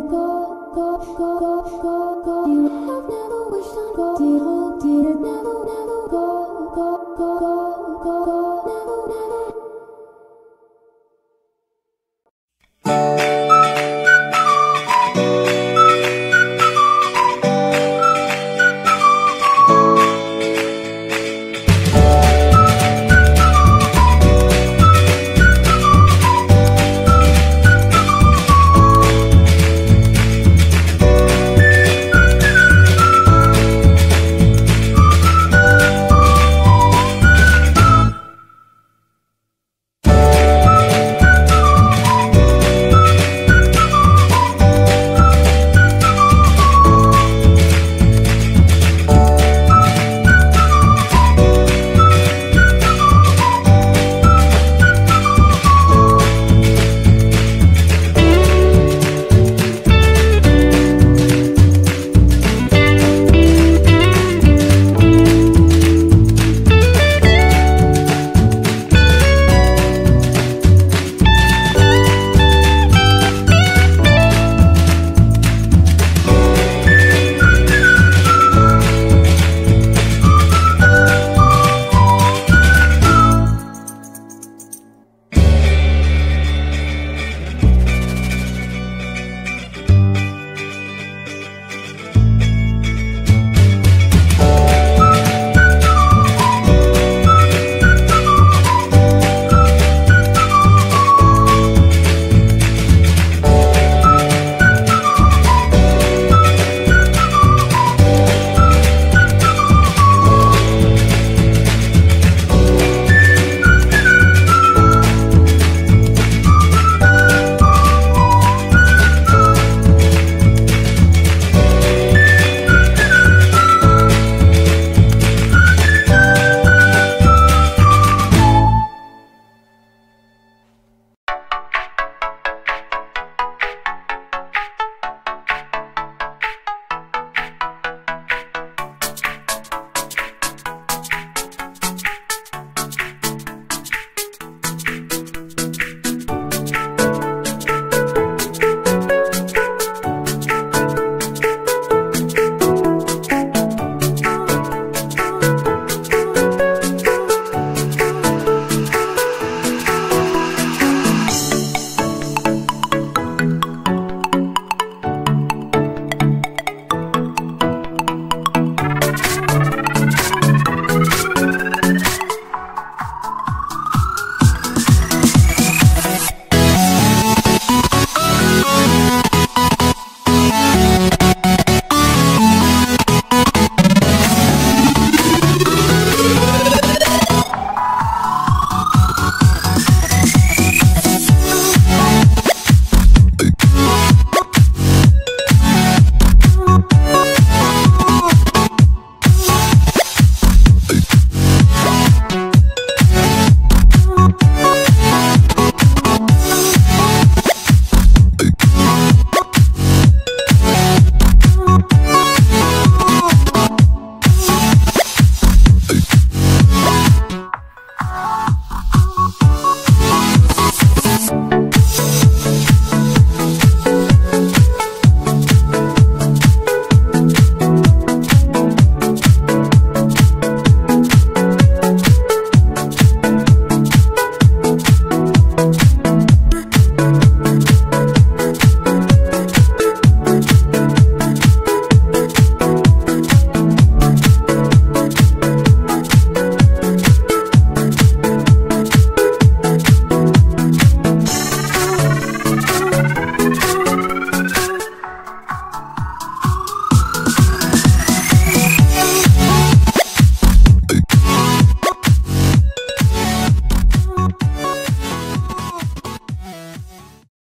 go, go, go.